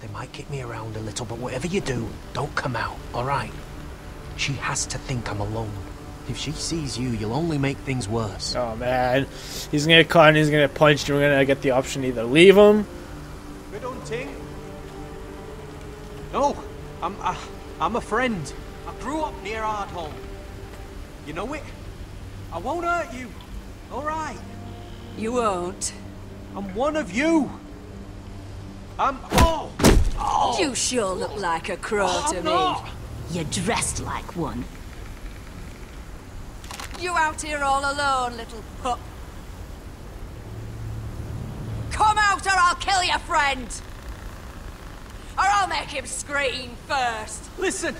They might kick me around a little, but whatever you do, don't come out, alright? She has to think I'm alone. If she sees you, you'll only make things worse. Oh man, he's gonna get caught and he's gonna get punched. And we're gonna get the option to either leave him. Good hunting. No, I'm I, I'm a friend. I grew up near Ardholm. You know it. I won't hurt you. All right. You won't. I'm one of you. I'm. Oh. Oh. You sure look like a crow I'm to not. me. You're dressed like one. You out here all alone, little pup. Come out or I'll kill your friend. Or I'll make him scream first. Listen,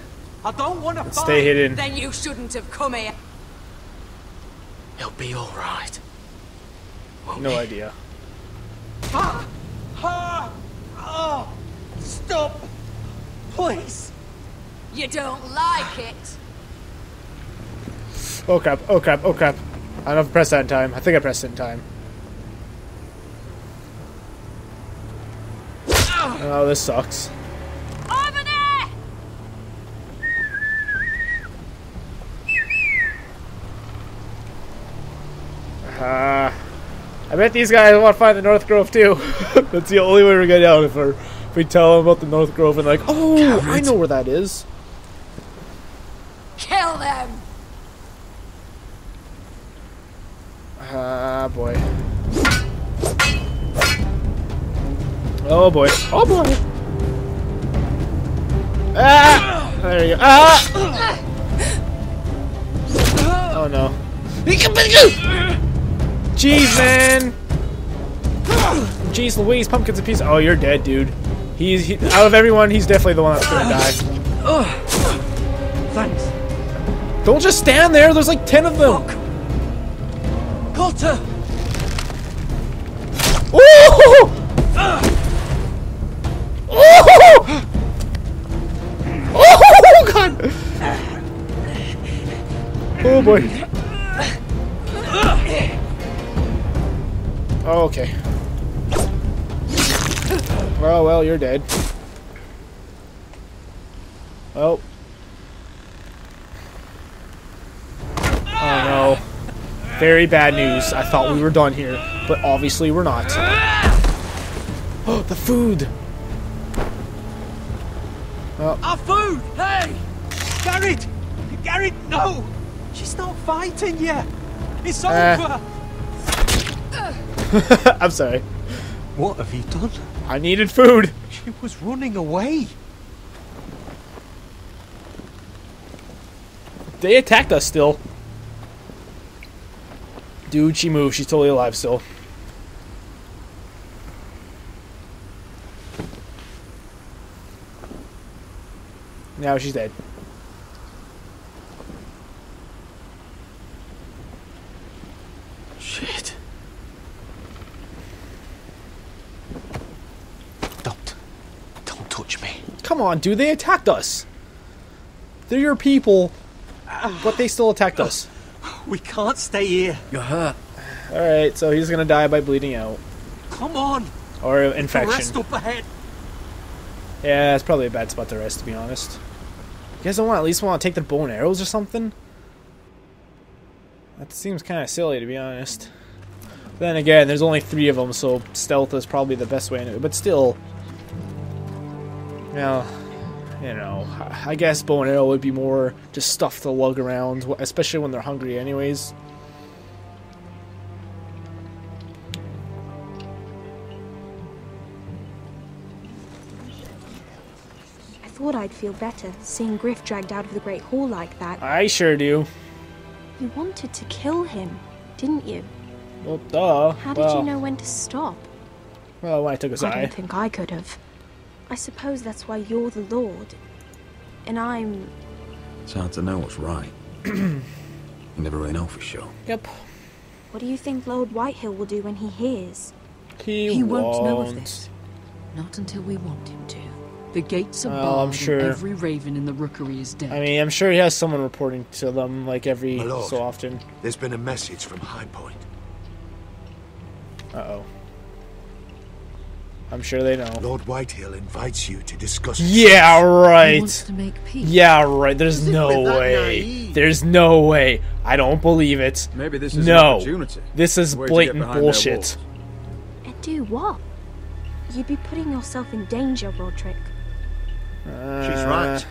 I don't want to fight. Stay hidden. Then you shouldn't have come here. He'll be all right. Won't No he? idea. Ah! Ah! Oh! Stop! Please! You don't like it. Oh crap! Oh crap! Oh crap! I don't know if I pressed that in time. I think I pressed it in time. Oh, this sucks. Over there! Uh, I bet these guys want to find the North Grove too. That's the only way we're getting out if, we're, if we tell them about the North Grove and like, oh, I know where that is. Kill them! Ah, boy. Oh boy. Oh boy. Ah! There you go. Ah! Oh no. Jeez, man. Jeez Louise, pumpkins and peas. Oh, you're dead, dude. He's he, out of everyone, he's definitely the one that's gonna die. Thanks. Don't just stand there. There's like ten of them. Cotter! Ooh! Oh! Oh god! Oh boy. Oh, okay. Oh well, you're dead. Oh. Oh no. Very bad news. I thought we were done here, but obviously we're not. Oh, the food! Our food! Hey! Gared! Gared, no! She's not fighting yet! It's Uh. over! I'm sorry. What have you done? I needed food. She was running away. They attacked us still. Dude, she moved. She's totally alive still. Now she's dead. Shit. Don't. Don't touch me. Come on, dude. They attacked us. They're your people, but they still attacked us. We can't stay here. You're hurt. Alright, so he's gonna die by bleeding out. Come on. Or The infection. rest up ahead. Yeah, it's probably a bad spot to rest, to be honest. You guys don't want at least want to take the bow and arrows or something? That seems kind of silly, to be honest. Then again, there's only three of them, so stealth is probably the best way to But still, well, you know, I I guess bow and arrow would be more just stuff to lug around, especially when they're hungry, anyways. I thought I'd feel better seeing Gryff dragged out of the Great Hall like that. I sure do. You wanted to kill him, didn't you? Well, duh. How did well, you know when to stop? Well, when I took his I eye. don't think I could have. I suppose that's why you're the Lord. And I'm. It's hard to know what's right. you never really know for sure. Yep. What do you think Lord Whitehill will do when he hears? He, He won't know of this. Not until we want him to. The gates are Well, barred I'm sure- and every raven in the rookery is dead. I mean, I'm sure he has someone reporting to them like every My lord. so often. There's been a message from Highpoint. Uh oh. I'm sure they know. Lord Whitehill invites you to discuss. Yeah, He right. wants to make peace. Yeah, right. There's if no way. naive? There's no way. I don't believe it. Maybe this is No. an opportunity. This is Way to blatant bullshit. And do what? You'd be putting yourself in danger, Rodrik. She's Uh, right.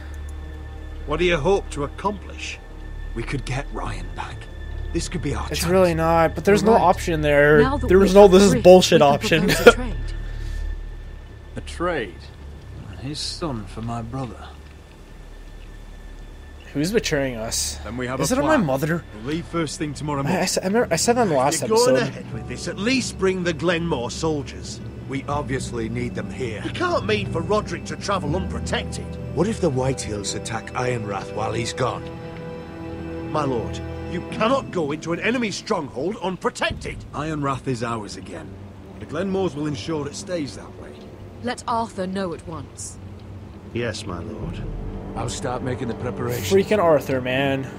What do you hope to accomplish? We could get Ryon back. This could be our It's chance. really not, but there's You're no right. option there. Now There was no this is Rick, bullshit we can option. Propose a trade. A. His son for my brother. Who's betraying us? Then we have Is a it on my mother? We'll leave first thing tomorrow I, I, morning. said- I, remember, I said that in the last If you're going ahead with this, at least bring the Glenmore soldiers. We obviously need them here. You can't mean for Rodrik to travel unprotected. What if the White Hills attack Ironrath while he's gone? My lord, you cannot go into an enemy stronghold unprotected. Ironrath is ours again. The Glenmores will ensure it stays that way. Let Arthur know at once. Yes, my lord. I'll start making the preparations. Freaking Arthur, man.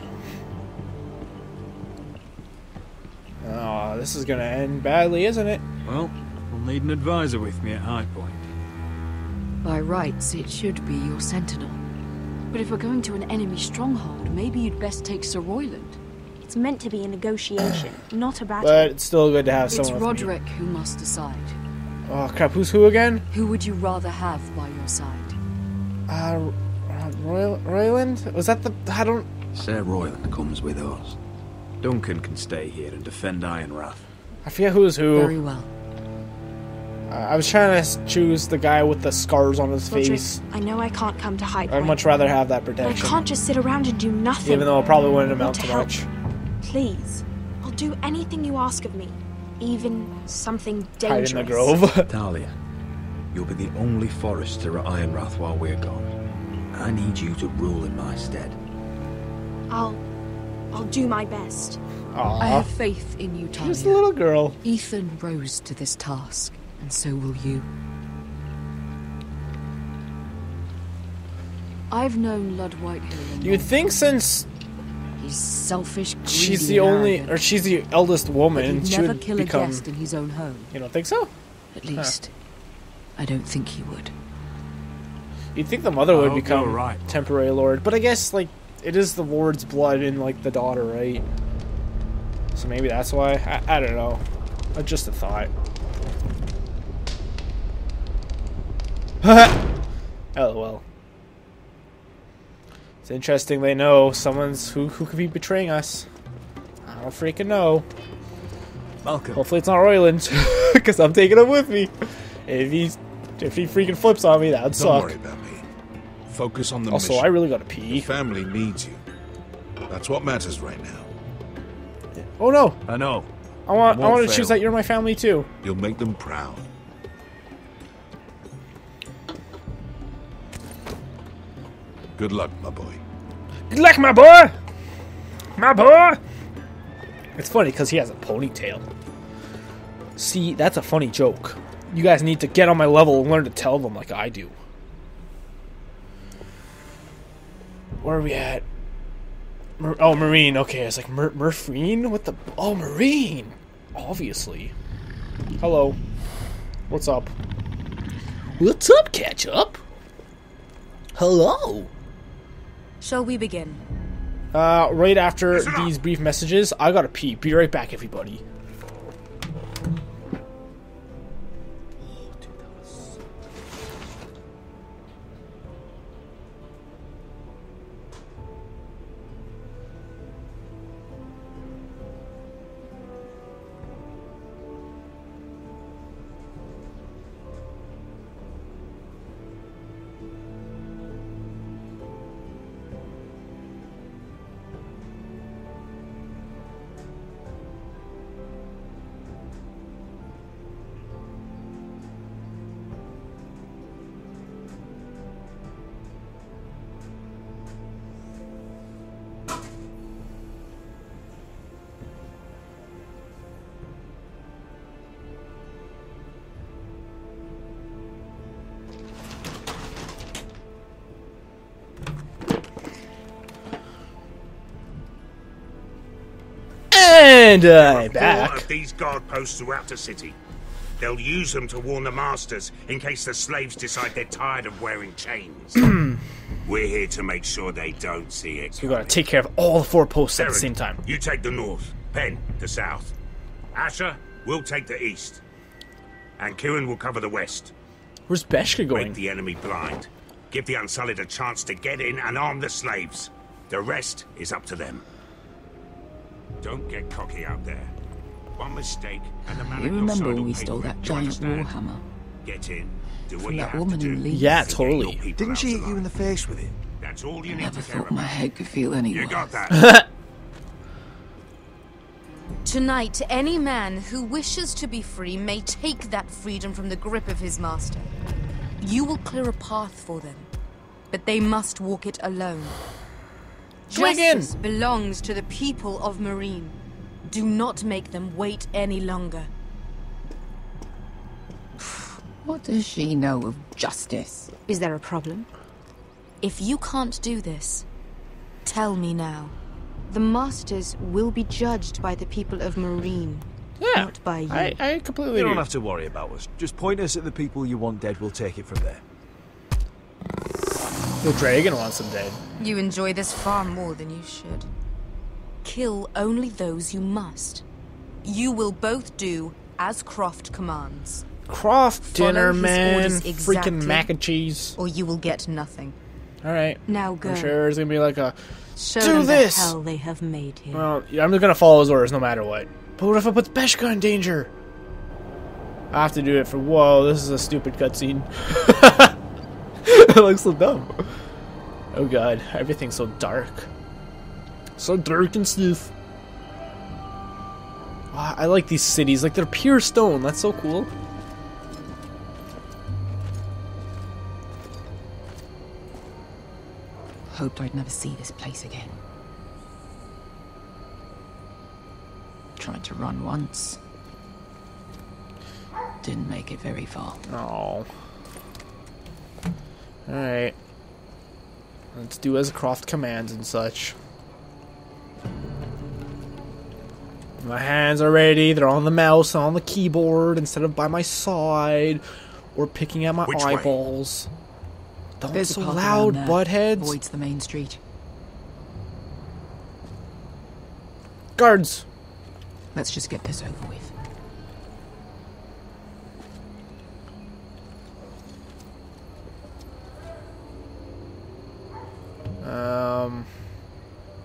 Oh, this is gonna end badly, isn't it? Well, we'll need an advisor with me at Highpoint. By rights, it should be your sentinel. But if we're going to an enemy stronghold, maybe you'd best take Sir Royland. It's meant to be a negotiation, not a battle. But it's still good to have It's someone. with me. Rodrik who must decide. Oh crap! Who's who again? Who would you rather have by your side? Uh, uh, Royal Royland? Was that the? I don't. Sir Royland comes with us. Duncan can stay here and defend Ironrath. I forget who's who. Very well. Uh, I was trying to choose the guy with the scars on his Rodrik, face. I know I can't come to High I'd much rather have that protection. I can't just sit around and do nothing. even though I probably wouldn't amount to to help. much. Please, I'll do anything you ask of me, even something Hide dangerous. in the grove. Talia, you'll be the only Forrester at Ironrath while we're gone. I need you to rule in my stead. I'll, I'll do my best. I have faith in you, just a Talia. little girl. Ethan rose to this task, and so will you. I've known Ludd Whitehill. a You'd think since he's selfish, greedy, she's the only, arrogant, or she's the eldest but woman, he'd she never would kill become. a guest in his own home. You don't think so? At least, I don't think he would. You'd think the mother would become right. temporary lord, but I guess like it is the lord's blood in like the daughter, right? So maybe that's why. I, I don't know. Uh, Just a thought. LOL. It's interesting they know someone's who who could be betraying us. I don't freaking know. Malcolm, Hopefully it's not Royland, because I'm taking him with me. If he's if he freaking flips on me, that'd Don't suck. worry about me. Focus on the Also, mission. I really gotta Your pee. family needs you. That's what matters right now. Oh no! I know. I want I want to fail. choose that you're my family too. You'll make them proud. Good luck, my boy. Good luck, my boy. My boy. It's funny because he has a ponytail. See, that's a funny joke. You guys need to get on my level and learn to tell them like I do. Where are we at? Mar- oh, Marine. Okay, it's like Mer- Murphrine? What the? Oh, Marine. Obviously. Hello. What's up? What's up, catch up? Hello. Shall we begin? Uh, right after these brief messages, I gotta pee. Be right back, everybody. And uh, back. of these guard posts throughout the city. They'll use them to warn the masters in case the slaves decide they're tired of wearing chains. We're here to make sure they don't see it. So we gotta take care of all the four posts at the same time. You take the north, Penn the south. Asher will take the east. And Kieran will cover the west. Where's Beskha going? Make the enemy blind. Give the Unsullied a chance to get in and arm the slaves. The rest is up to them. Don't get cocky out there. One mistake and the man You remember when will we pay stole that giant warhammer? Get in. Do what From you that have woman to in do. Leeds? Yeah, and get your totally. Didn't she hit you in the face with it? That's all you need Never to care thought my about. head could feel any You worse. got that? Tonight, any man who wishes to be free may take that freedom from the grip of his master. You will clear a path for them, but they must walk it alone. Dragon! Justice belongs to the people of Meereen. Do not make them wait any longer. What does she know of justice? Is there a problem? If you can't do this, tell me now. The masters will be judged by the people of Meereen, Yeah, not by you. I, I completely You don't have to worry about us. Just point us at the people you want dead. We'll take it from there. The dragon wants them dead. You enjoy this far more than you should. Kill only those you must. You will both do as Croft commands, Croft dinner, man. orders Freaking exactly. mac and cheese. or you will get nothing. All right. Now go. I'm sure it's gonna be like a. Show Do this! the hell they have made here. Well, yeah, I'm just gonna follow his orders no matter what. But what if I put Beskha in danger? I have to do it for. Whoa, this is a stupid cutscene. it looks so dumb. Oh god, everything's so dark. So dark and stuff. Wow, ah, I like these cities. Like they're pure stone. That's so cool. Hoped I'd never see this place again. Tried to run once. Didn't make it very far. Oh. Alright. Let's do as Croft commands and such. My hands are ready. They're on the mouse, and on the keyboard, instead of by my side, or picking at my Which way? eyeballs. Don't There's so loud, around there. buttheads. Avoids the main street. Guards. Let's just get this over with. Um,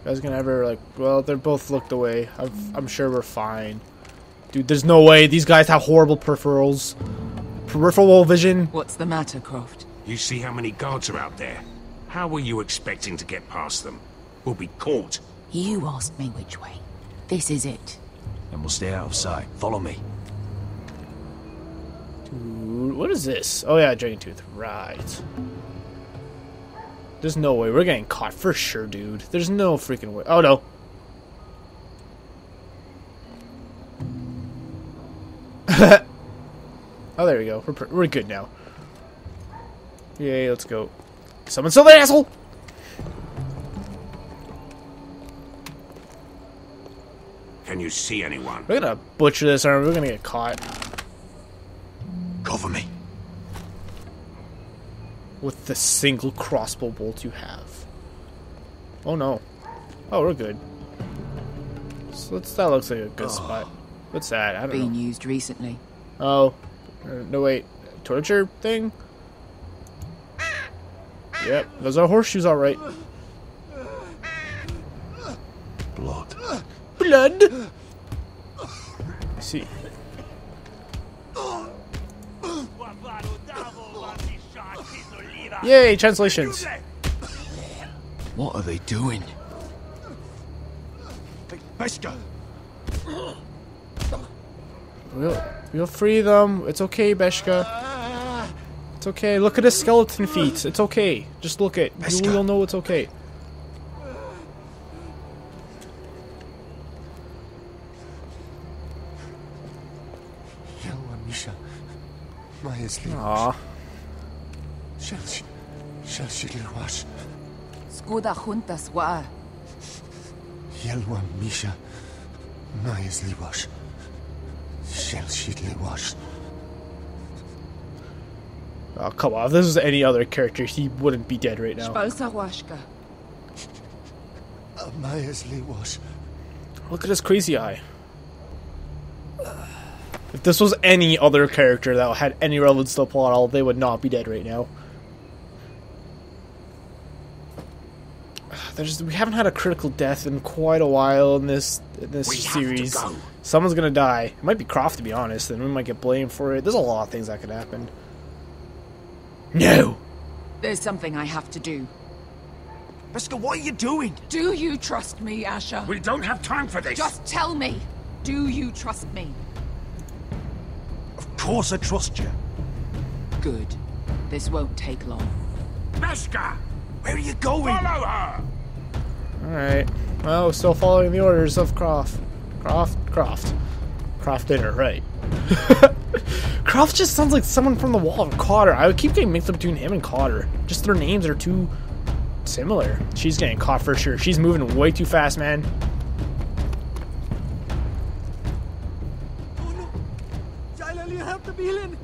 you guys gonna ever like? Well, they're both looked away. I've, I'm sure we're fine. Dude, there's no way these guys have horrible peripherals, peripheral vision. What's the matter, Croft? You see how many guards are out there? How were you expecting to get past them? We'll be caught. You asked me which way. This is it. And we'll stay out of sight. Follow me. Dude, what is this? Oh yeah, Dragon Tooth. Right. There's no way we're getting caught for sure, dude. There's no freaking way. Oh no. oh, there we go. We're pr- we're good now. Yay, let's go. Someone stole that asshole. Can you see anyone? We're gonna butcher this, aren't we? We're gonna get caught Cover me. With the single crossbow bolt you have. Oh no. Oh, we're good. So that's, that looks like a good spot. What's that? I don't Been know. used recently. Oh, uh, no wait, torture thing. Yep, those are horseshoes, all right. Blood. Blood. Yay, translations. What are they doing? Beskha! We'll, we'll free them. It's okay, Beskha. It's okay. Look at his skeleton feet. It's okay. Just look at. You, Beskha. you'll know it's okay. Yelwa Misha. Moje zli. Aw. Shall she... Shall she wash? Skuda juntas wa. Yelwa Misha. Moje zli wash. Shall she wash? Oh, come on. If this was any other character, he wouldn't be dead right now. Spalsawashka. Amayasley was. Look at his crazy eye. If this was any other character that had any relevance to the plot at all, they would not be dead right now. There's we haven't had a critical death in quite a while in this in this We have to series. go. Someone's gonna die. It might be Croft to be honest, and we might get blamed for it. There's a lot of things that could happen. No. There's something I have to do. Beskha, what are you doing? Do you trust me, Asher? We don't have time for this. Just tell me. Do you trust me? Of course I trust you. Good. This won't take long. Beskha! Where are you going? Follow her! Alright. Well, still following the orders of Croft. Croft? Croft. Croft dinner, right. Croft just sounds like someone from the wall of Cotter. I would keep getting mixed up between him and Cotter. Just their names are too similar. She's getting caught for sure. She's moving way too fast, man. Oh no! Jylal, you have to be in.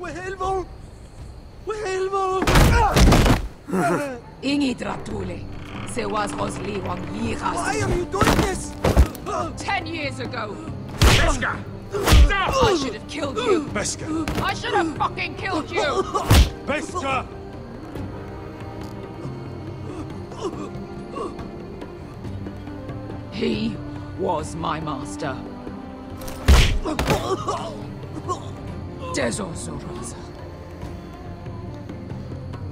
Wehelvol! Wehelvol! Ingi dratule. Se was Rosli wang Why are you doing this? Ten years ago. Beskha! Stop! I should have killed you. Beskha! I should have fucking killed you. Beskha! He was my master. Dezor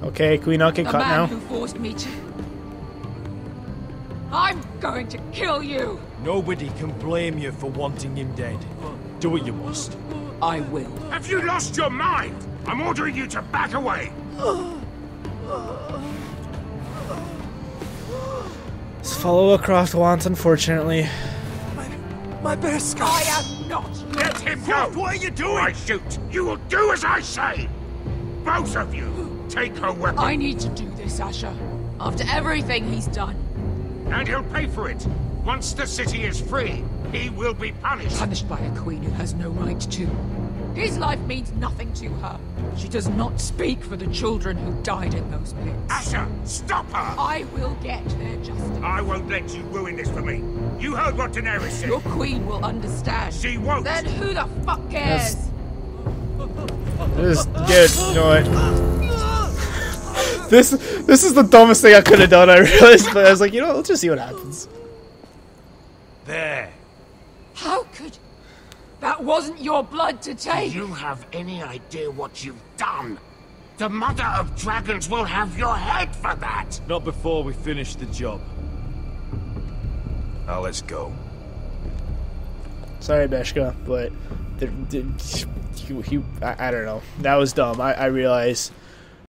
Okay, can we not get The caught man now? who forced me to... I'm going to kill you. Nobody can blame you for wanting him dead. Do what you must. I will. Have you lost your mind? I'm ordering you to back away. Let's follow what Croft wants, unfortunately. My Beskha! I am not Let him go! What are you doing? I shoot! You will do as I say! Both of you! Take her weapon! I need to do this, Asher. After everything he's done. And he'll pay for it! Once the city is free, he will be punished! Punished by a queen who has no right to. His life means nothing to her. She does not speak for the children who died in those pits. Asher, stop her! I will get their justice. I won't let you ruin this for me. You heard what Daenerys said. Your queen will understand. She won't. Then who the fuck cares? This, dude, you know what? This, this is the dumbest thing I could have done. I realized, but I was like, you know, let's just see what happens. There. How could... That wasn't your blood to Do take. you have any idea what you've done? The Mother of Dragons will have your head for that! Not before we finish the job. Now let's go. Sorry, Beskha, but the, the, you, you, I, I don't know. That was dumb. I, I realize